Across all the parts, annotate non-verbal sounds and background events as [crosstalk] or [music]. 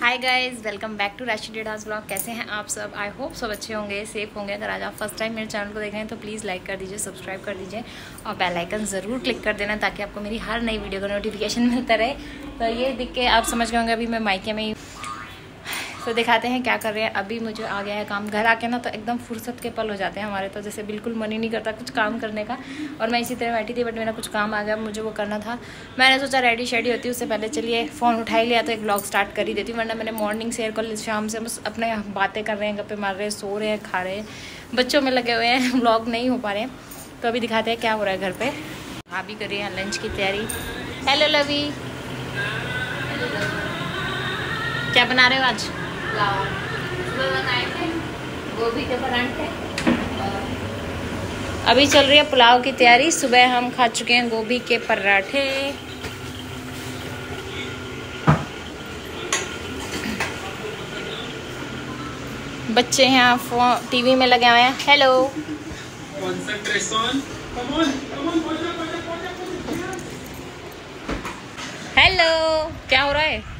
Hi guys welcome back to Rashi डेडास blog कैसे हैं आप सब? आई होप सब अच्छे होंगे सेफ़ होंगे। अगर आज आप फ़र्स्ट टाइम मेरे चैनल को देख रहे हैं तो प्लीज़ लाइक कर दीजिए सब्सक्राइब कर दीजिए और बेल आइकन ज़रूर क्लिक कर देना ताकि आपको मेरी हर नई वीडियो का नोटिफिकेशन मिलता रहे। तो ये दिख के आप समझ गए होंगे, अभी मैं माइके में ही तो दिखाते हैं क्या कर रहे हैं। अभी मुझे आ गया है काम। घर आके ना तो एकदम फुर्सत के पल हो जाते हैं हमारे। तो जैसे बिल्कुल मन ही नहीं करता कुछ काम करने का। और मैं इसी तरह बैठी थी बट मेरा कुछ काम आ गया। मुझे वो करना था। मैंने सोचा रेडी शेडी होती उससे पहले चलिए फ़ोन उठा ही लिया तो एक ब्लॉग स्टार्ट कर ही देती वरना मैंने मॉर्निंग से कल शाम से बस अपने बातें कर रहे हैं, गप्पे मार रहे हैं, सो रहे हैं, खा रहे हैं। बच्चों में लगे हुए हैं [laughs] ब्लॉग नहीं हो पा रहे हैं। तो अभी दिखाते हैं क्या हो रहा है घर पर भाभी कर रही है लंच की तैयारी। हेलो लवी। क्या बना रहे हो आज? गोभी के परांठे अभी चल रही है पुलाव की तैयारी। सुबह हम खा चुके हैं गोभी के पराठे। बच्चे हैं फ़ोन टीवी में लगे हुए हैं। हेलो। हेलो। क्या हो रहा है?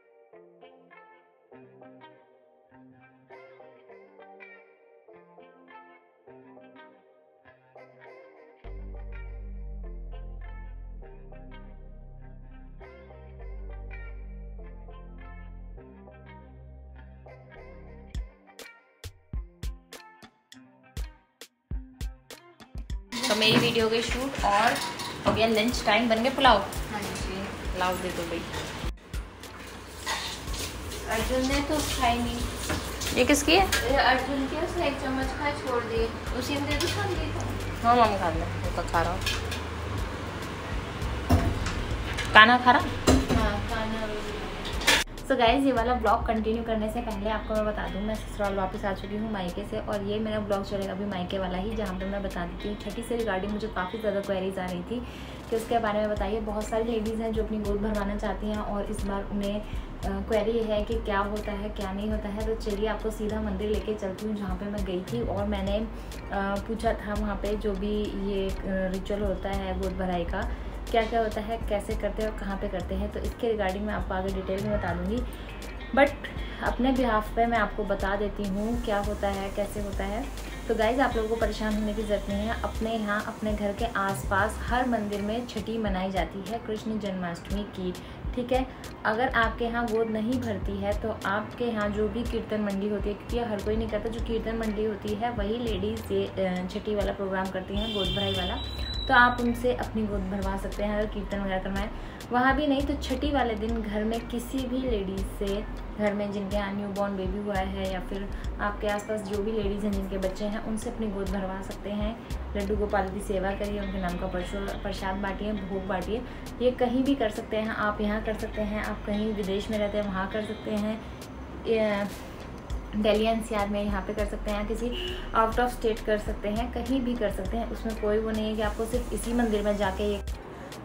मेरी वीडियो के शूट और हो गया लंच टाइम बन गया पुलाव। हाँ जी। पुलाव दे दो भाई। अर्जुन ने तो खाई नहीं। ये किसकी है? अर्जुन की उसने एक चम्मच खाए छोड़ दिए उसी ने दे दो खा लिया हाँ मम्मी खा ले वो तो खा रहा हूँ। खाना खा रहा? सो गाइज़ ये वाला ब्लॉग कंटिन्यू करने से पहले आपको मैं बता दूँ, मैं ससुराल वापस आ चुकी हूँ मायके से और ये मेरा ब्लॉग चलेगा अभी मायके वाला ही, जहाँ पर मैं बता देती हूँ छठी से रिगार्डिंग मुझे काफ़ी ज़्यादा क्वेरीज आ रही थी कि उसके बारे में बताइए। बहुत सारी लेडीज़ हैं जो अपनी गोद भरवाना चाहती हैं और इस बार उन्हें क्वेरी है कि क्या होता है, क्या नहीं होता है। तो चलिए आपको सीधा मंदिर लेके चलती हूँ जहाँ पे मैं गई थी और मैंने पूछा था वहाँ पे जो भी ये रिचुअल होता है गोद भराई का। क्या क्या होता है, कैसे करते हैं और कहाँ पे करते हैं तो इसके रिगार्डिंग मैं आपको आगे डिटेल में बता दूँगी। बट अपने बिहाफ पे मैं आपको बता देती हूँ क्या होता है, कैसे होता है। तो गाइज़ आप लोगों को परेशान होने की ज़रूरत नहीं है। अपने यहाँ, अपने घर के आसपास हर मंदिर में छठी मनाई जाती है कृष्ण जन्माष्टमी की, ठीक है? अगर आपके यहाँ गोद नहीं भरती है तो आपके यहाँ जो भी कीर्तन मंडी होती है, क्योंकि हर कोई नहीं करता, जो कीर्तन मंडी होती है, वही लेडीज़ ये छठी वाला प्रोग्राम करती हैं गोद भराई वाला। तो आप उनसे अपनी गोद भरवा सकते हैं, अगर कीर्तन वगैरह करवाएँ। वहाँ भी नहीं तो छठी वाले दिन घर में किसी भी लेडीज़ से, घर में जिनके यहाँ न्यू बॉर्न बेबी हुआ है या फिर आपके आसपास जो भी लेडीज़ हैं, जिनके बच्चे हैं, उनसे अपनी गोद भरवा सकते हैं। लड्डू गोपाल की सेवा करिए, उनके नाम का प्रसाद बांटिए, भोग बांटिए। ये कहीं भी कर सकते हैं, आप यहाँ कर सकते हैं, आप कहीं विदेश में रहते हैं, वहाँ कर सकते हैं। दिल्ली एनसीआर में यहाँ पे कर सकते हैं या किसी आउट ऑफ़ स्टेट कर सकते हैं, कहीं भी कर सकते हैं, उसमें कोई वो नहीं है कि आपको सिर्फ़ इसी मंदिर में जाके ये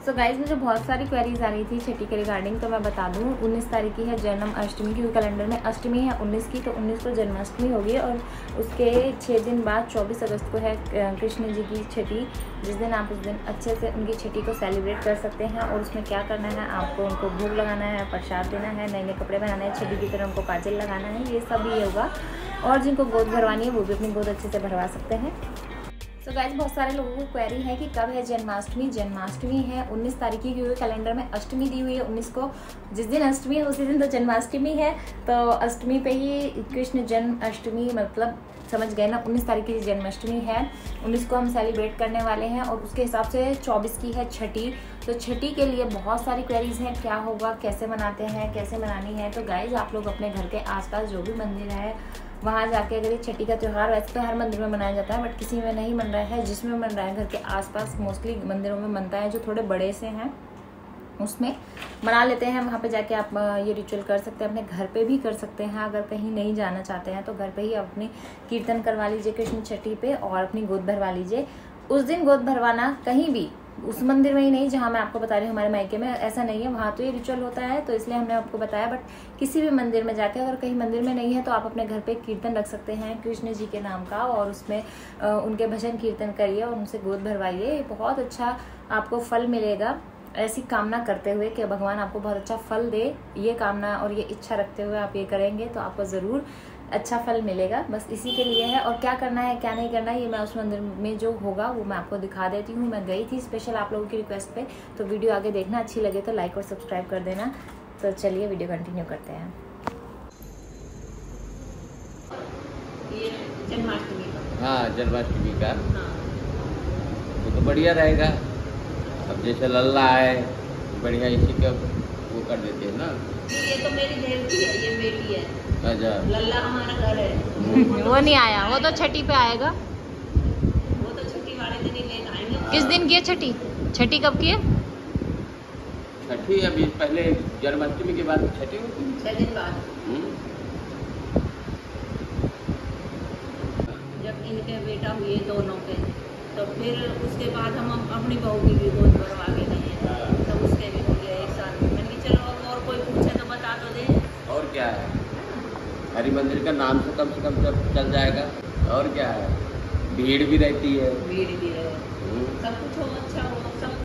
सो so गाइज़ मुझे बहुत सारी क्वेरीज आ रही थी छठी के रिगार्डिंग तो मैं बता दूँ, उन्नीस तारीख की है जन्म अष्टमी की कैलेंडर में अष्टमी है, उन्नीस की तो उन्नीस को जन्माष्टमी होगी और उसके छः दिन बाद चौबीस अगस्त को है कृष्ण जी की छठी, जिस दिन आप उस दिन अच्छे से उनकी छठी को सेलिब्रेट कर सकते हैं और उसमें क्या करना है, आपको उनको भोग लगाना है, प्रसाद देना है नए नए कपड़े बनाना है, छठी की तरह उनको काजल लगाना है, ये सब ये होगा। और जिनको गोद भरवानी है, वो भी अपनी गोद अच्छे से भरवा सकते हैं। गाइज़ बहुत सारे लोगों को क्वेरी है कि कब है जन्माष्टमी। जन्माष्टमी है 19 तारीख की क्योंकि कैलेंडर में अष्टमी दी हुई है 19 को जिस दिन अष्टमी है, उसी दिन तो जन्माष्टमी है। तो अष्टमी पे ही कृष्ण जन्म अष्टमी मतलब समझ गए ना 19 तारीख की जन्माष्टमी है। 19 को हम सेलिब्रेट करने वाले हैं और उसके हिसाब से 24 की है छठी। तो छठी के लिए बहुत सारी क्वेरीज हैं, क्या होगा, कैसे मनाते हैं, कैसे मनानी है। तो गाइज़ आप लोग अपने घर के आसपास जो भी मंदिर है वहाँ जाके अगर ये छठी का त्यौहार वैसे तो हर मंदिर में मनाया जाता है बट किसी में नहीं मन रहा है, जिसमें मन रहा है, घर के आसपास मोस्टली मंदिरों में मनता है, जो थोड़े बड़े से हैं, उसमें मना लेते हैं, वहाँ पे जाके आप ये रिचुअल कर सकते हैं, अपने घर पे भी कर सकते हैं, अगर कहीं नहीं जाना चाहते हैं तो घर पे ही अपनी कीर्तन करवा लीजिए कृष्ण छठी पे और अपनी गोद भरवा लीजिए। उस दिन गोद भरवाना कहीं भी उस मंदिर में ही नहीं, जहाँ मैं आपको बता रही हूँ, हमारे मायके में ऐसा नहीं है। वहाँ तो ये रिचुअल होता है तो इसलिए हमने आपको बताया बट किसी भी मंदिर में जाके, अगर कहीं मंदिर में नहीं है तो आप अपने घर पे कीर्तन रख सकते हैं, कृष्ण जी के नाम का, और उसमें उनके भजन कीर्तन करिए और उनसे गोद भरवाइए। बहुत अच्छा आपको फल मिलेगा। ऐसी कामना करते हुए कि भगवान आपको बहुत अच्छा फल दे, ये कामना और ये इच्छा रखते हुए आप ये करेंगे तो आपको ज़रूर अच्छा फल मिलेगा बस इसी के लिए है। और क्या करना है क्या नहीं करना है ये मैं उस मंदिर में जो होगा वो मैं आपको दिखा देती हूँ। मैं गई थी स्पेशल आप लोगों की रिक्वेस्ट पे तो वीडियो आगे देखना अच्छी लगे तो लाइक और सब्सक्राइब कर देना। तो चलिए वीडियो कंटिन्यू करते हैं। ये जन्माष्टमी का। हाँ जन्माष्टमी का। हाँ। वो तो बढ़िया रहेगा। अब जैसे लल्ला है बढ़िया इसी का वो कर देते हैं ना। ये तो मेरी देवती है ये बेटी है। लल्ला हमारा घर है। वो नहीं आया वो तो छठी पे आएगा। वो तो छुट्टी वाले दिन ही लेकर आएँगे। किस दिन की है छठी? छठी कब की है? छठी अभी पहले जन्माष्टमी के बाद छठी होती है। छह दिन बाद। हम्म? जब इनके बेटा हुए दोनों के तो फिर उसके बाद हम अपनी बहू की भी गोद भरवा के गए तो उसके भी हो गया एक साथ मैंने चलो अब और कोई पूछे तो बता तो दे। और क्या है? हरि मंदिर का नाम से कम से कम सब चल जाएगा। और क्या है? भीड़ भी रहती है। भीड़ भी रहे हम्म? सब कुछ हो अच्छा हो सब।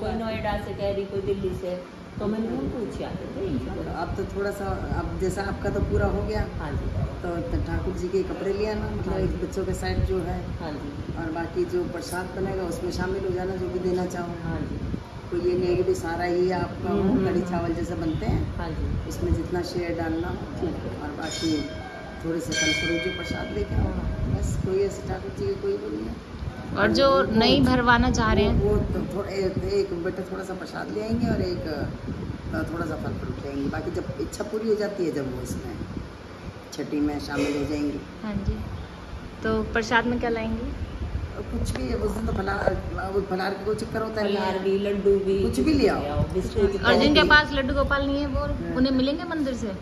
कोई नोएडा से कह रही कोई दिल्ली से तो मैंने हम पूछ। अब तो थोड़ा सा अब जैसा आपका तो पूरा हो गया। हाँ जी। तो तो ठाकुर जी के कपड़े ले आना मतलब एक बच्चों के साइड जो है। हाँ जी। और बाकी जो प्रसाद बनेगा उसमें शामिल हो जाना जो भी देना चाहो। हाँ जी। कोई ये नहीं है कि भी सारा ही आपका हो हम्म, कड़ी हम्म। चावल जैसे बनते हैं। हाँ जी। उसमें जितना शेयर डालना हो। और बाकी थोड़े से फल फ्रूट जो प्रसाद लेके आओ। बस कोई ऐसे ठाकुर जी कोई वो नहीं है। और जो नहीं भरवाना चाह रहे हैं? वो तो थोड़ा एक बेटा थोड़ा सा प्रसाद ले आएँगे और एक थोड़ा सा फल फ्रूट ले आएँगे। बाकी जब इच्छा पूरी हो जाती है जब वो इसमें छठी में शामिल हो जाएँगे। हाँ जी। तो प्रसाद में क्या लाएँगे? कुछ भी उस दिन तो फलार वो फलार का कोई चक्कर होता है। फलार भी लड्डू भी। कुछ भी ले आओ। बिस्कुट और जिनके पास लड्डू गोपाल नहीं है वो उन्हें मिलेंगे मंदिर से?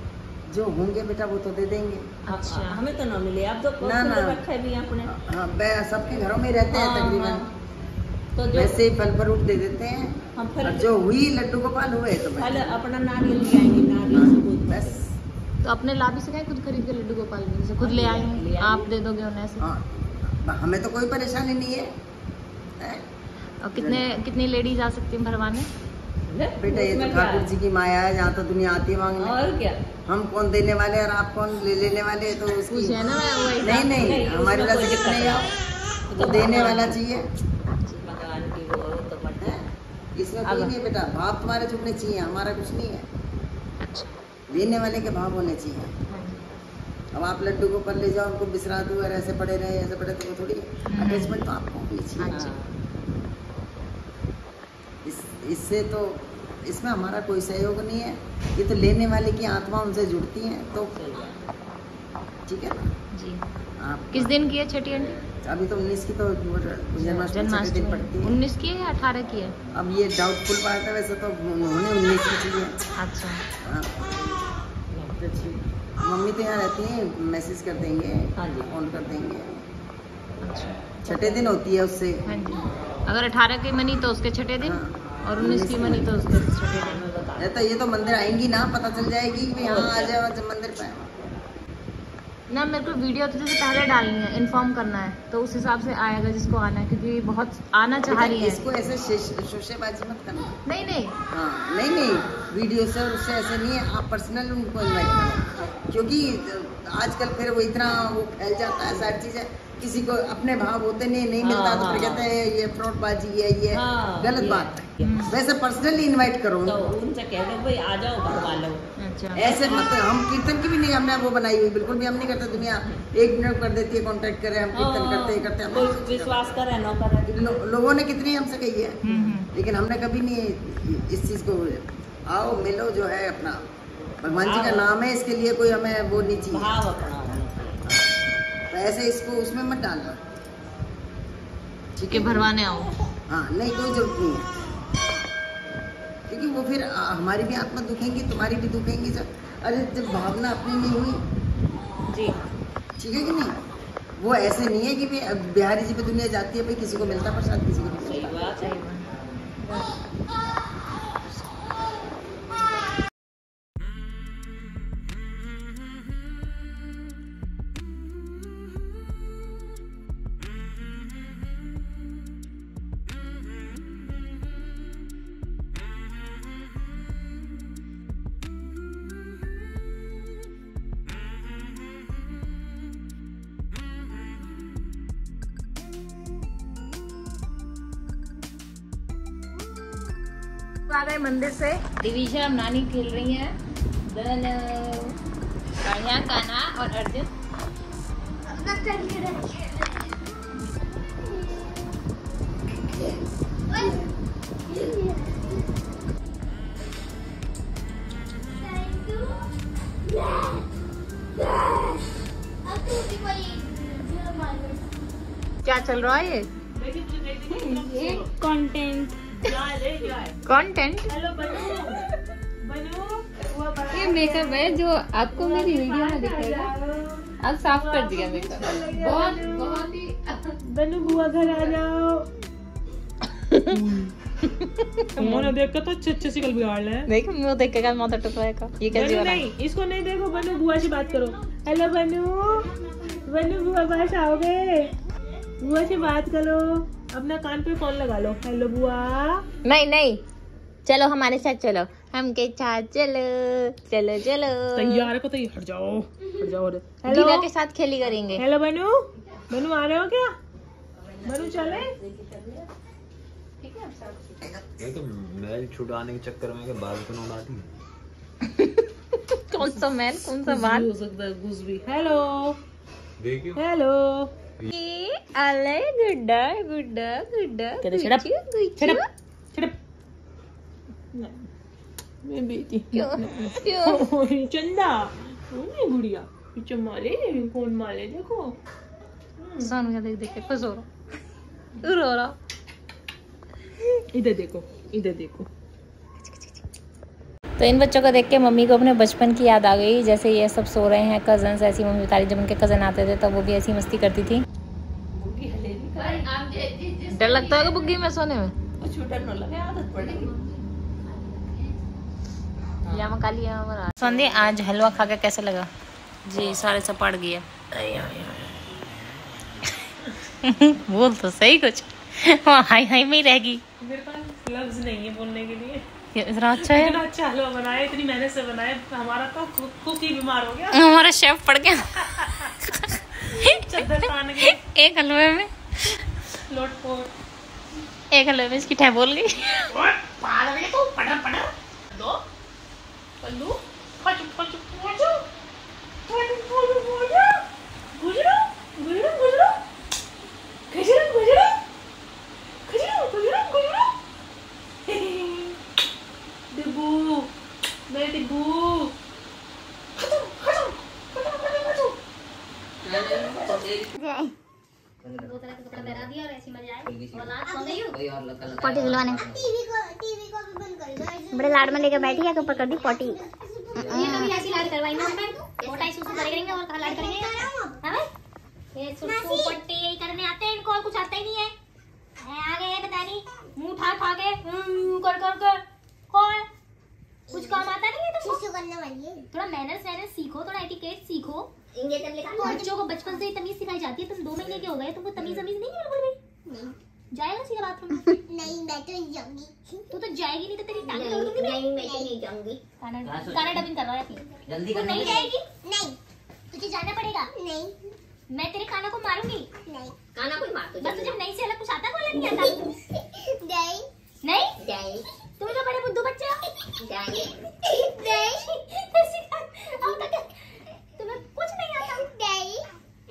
जो होंगे बेटा वो तो दे देंगे। अच्छा। हमें तो ना मिले। अब तो ना, ना। रखे भी हैं अपने हाँ सबके घरों में रहते हैं हाँ, तकरीबन। हाँ। तो जो वैसे ही फल फ्रूट दे देते हैं। हम जो हुई लड्डू गोपाल हुए तो फल अपना नारियल ले आएँगे नारियल बस। तो अपने ला भी सकें खुद खरीद के लड्डू गोपाल भी जैसे खुद ले आएँगे। आप दे दोगे उन्हें ऐसे? हाँ। हमें तो कोई परेशानी नहीं है। हैं? और कितने कितनी लेडीज़ आ सकती हैं भरवाने? बेटा ये तो ठाकुर जी की माया है जहाँ तो दुनिया आती है है? मांगने। और क्या? हम कौन देने वाले और आप कौन ले लेने वाले तो उसकी है ना वही नहीं नहीं नहीं, हमारे पास कोई कुछ है। तो देने वाला चाहिए। भगवान की वो तो इसमें कोई नहीं बेटा भाव तुम्हारे जुड़ने चाहिए हमारा कुछ नहीं है। अच्छा। देने वाले के भाव होने चाहिए। हाँ। अब आप लड्डू को पर ले जाओ उनको बिसरा दो और ऐसे पड़े रहे ऐसे पड़े तो वो थोड़ी हम्म। अटैचमेंट तो आपको होनी चाहिए। अच्छा। इस इससे तो इसमें हमारा कोई सहयोग नहीं है। ये तो लेने वाले की आत्मा उनसे जुड़ती है तो ठीक है जी। आप किस दिन की है छठी आंटी? अभी तो उन्नीस की तो जन्माष्टमी पड़ती है। उन्नीस की है या अठारह की है? अब ये डाउटफुल बात है वैसे तो उन्होंने उन्नीस की चाहिए अच्छा। हाँ। मम्मी तो यहाँ रहती हैं मैसेज कर देंगे हाँ जी। फ़ोन कर देंगे। अच्छा। छठे दिन होती है उससे। हाँ जी। अगर अठारह की मनी तो उसके छठे दिन हाँ। और उन्नीस की मनी तो उसके छठे दिन में बता ये तो ये तो मंदिर आएँगी ना पता चल जाएगी कि हाँ। आ जाए जब मंदिर पे। ना मेरे को वीडियो तो जैसे पहले डालनी है इन्फॉर्म करना है तो उस हिसाब से आएगा जिसको आना है क्योंकि बहुत आना चाह रही है। इसको ऐसे शोशेबाजी मत करना। नहीं नहीं। हाँ नहीं नहीं वीडियो से उससे ऐसे नहीं है आप पर्सनल उनको इन्वाइट करो। क्योंकि आजकल फिर वो इतना वो फैल जाता है सारी चीज़ें। किसी को अपने भाव होते नहीं नहीं मिलता हाँ, तो फिर हाँ, कहते हैं। ये फ्रॉड बाजी है ये हाँ, गलत ये- बात है। हम्म। वैसे पर्सनली इनवाइट करो। तो उनसे कह दो भाई आ जाओ भरवा लो अच्छा। ऐसे मत हम कीर्तन की भी नहीं हमने वो बनाई हुई बिल्कुल भी हम नहीं करते दुनिया एक मिनट कर देती है कांटेक्ट करे हम कीर्तन हाँ, करते ही करते हैं। विश्वास करे न करे। लोगों ने कितनी हमसे कही है हम्म, हम्म। लेकिन हमने कभी नहीं इस चीज़ को आओ मिलो जो है अपना। भगवान जी का नाम है इसके लिए कोई हमें वो नहीं चाहिए। भाव अपना तो ऐसे इसको उसमें मत डालना ठीक है भरवाने आओ। हाँ नहीं कोई ज़रूरत नहीं है। क्योंकि वो फिर हमारी भी आत्मा दुखेंगी तुम्हारी भी दुखेंगी सब। अरे जब भावना अपनी नहीं हुई। जी। ठीक है कि नहीं? वो ऐसे नहीं है कि बिहारी जी पे दुनिया जाती है भाई किसी को मिलता प्रसाद किसी को नहीं मिलता। आ गए मंदिर से। दिविशा और नानी खेल रही हैं। देन यहाँ काना और अर्जुन। क्या चल रहा है ये? कंटेंट ये मेकअप है जो आपको मेरी वीडियो में दिखेगा। अब साफ़ कर दिया मेकअप बहुत बहुत ही बनु बुआ घर आ जाओ। मोना देख के तो अच्छे अच्छे से कल बिगाड़ ले। देख मुँह देख के माथा टुकड़ाएगा ये कैसे हो रहा है? नहीं इसको नहीं देखो बनु बुआ से बात करो। हेलो बनु बनु बुआ पास आओगे? बुआ से बात करो। अपना कान पे फ़ोन लगा लो। हेलो बुआ। नहीं नहीं। चलो हमारे साथ चलो। हम के साथ चलो। चलो चलो। तैयार को तैयार। हट जाओ। हट जाओ दीदा हेलो। के साथ खेली करेंगे। हेलो बनु। बनु आ रहे हो क्या? बनु चले। ये तो मैल छुड़ाने के चक्कर में के बाल क्यों उड़ाती है? [laughs] कौन सा मैन कौन सा बात हो सकता है घुस भी। हेलो। देखियो। हेलो। अले गुड्डा गुड्डा गुड्डा कहते, "Shut मैं बेटी क्यों क्यों चंदा नहीं गुड़िया पीछे माले कौन माले देखो सोनू का देख देख के खुश हो रहा रो रहा इधर देखो इधर देखो तो इन बच्चों को देख के मम्मी को अपने बचपन की याद आ गई। जैसे ये सब सो रहे हैं कज़न ऐसी मम्मी बता रही जब उनके कज़न आते थे तब वो भी ऐसी मस्ती करती थी। डर लगता होगा बुग्गी में सोने में? है आज हलवा खा के कैसे लगा? जी सारे सब पड़ गया [laughs] बोल तो सही कुछ। हाँ हाई हाई में ही रहेगी मेरे पास लफ्ज नहीं है बोलने के लिए। इतना अच्छा है। इतना अच्छा हलवा बनाया इतनी मेहनत से बनाया। हमारा तो कुक ही बीमार हो गया। हमारा शेफ पड़ गया। चद्दर तान के। एक हलवे में। लोट पोट एक हलवे में इसकी ठह बोल गई। Alô? Pode, pode, pode. Pode, pode. बैठी है ऊपर कर दी पॉटी ये कभी ऐसी लाड करवाई ना मोटा सुसु करेंगे और कहाँ लाड करेंगे? हाँ ये सुसु पट्टी यही करने आते हैं इनको और कुछ आता ही नहीं है। है, आगे है पता नहीं। मुँह उठा उठा के हम्म, कर कर कर। कौन कुछ काम आता नहीं है सुसु करने वाली है। थोड़ा मैनर्स सीखो थोड़ा एटिकेट सीखो। बच्चों को बचपन से ही तमीज सिखाई जाती है तुम दो महीने के हो गए तुमको तमीज तमीज नहीं है बिल्कुल भी? जाएगा सीधा बाथरूम? में [laughs] नहीं मैं तो जाऊँगी। तू तो जाएगी नहीं तो तेरी टांग तोड़ दूँगी मैं नहीं मैं तो नहीं जाऊँगी। गाना गाना डबिंग कर रहा है अपनी जल्दी तू नहीं जाएगी? नहीं। तुझे जाना पड़ेगा? नहीं। मैं तेरे काना को मारूँगी? नहीं। काना कोई मार बस तुझे नहीं से अलग कुछ आता बोला नहीं आता? नहीं। नहीं। नहीं? तुम तो बड़े बुद्धू बच्चे हो। नहीं। [laughs] नहीं। [laughs] अब तक तुम्हें कुछ नहीं आता।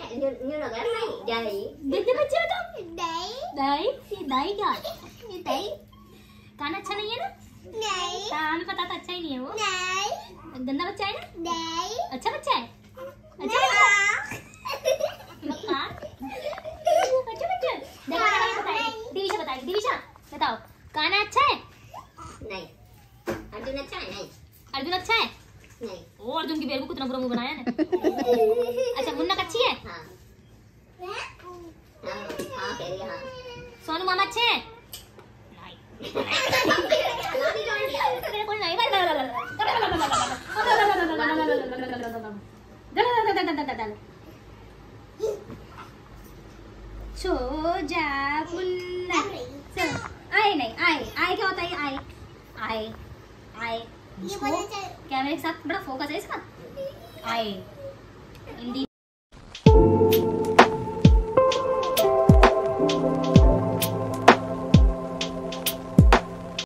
Cái này đây. बुद्धू बच्चे हो तुम đấy. दाई ये दाई क्या दाई कान अच्छा नहीं है ना नहीं कान पता था अच्छा ही नहीं है वो नहीं गंदा बच्चा है ना नहीं अच्छा बच्चा है अच्छा बच्चा? मक्का? अच्छा बच्चा? देखो देखो ये दिविशा बताएगी दिविशा बताओ काना अच्छा है नहीं अर्जुन अच्छा है नहीं अर्जुन अच्छा है नहीं ओ अर्जुन की बेर को कितना बुरा मुँह बनाया हाँ सोनू मामा अच्छे हैं मेरे को नहीं छो जा पुन्ना आए नहीं आए आए क्या होता है आए आए आए कैमरे के साथ बड़ा फोकस है इसका आए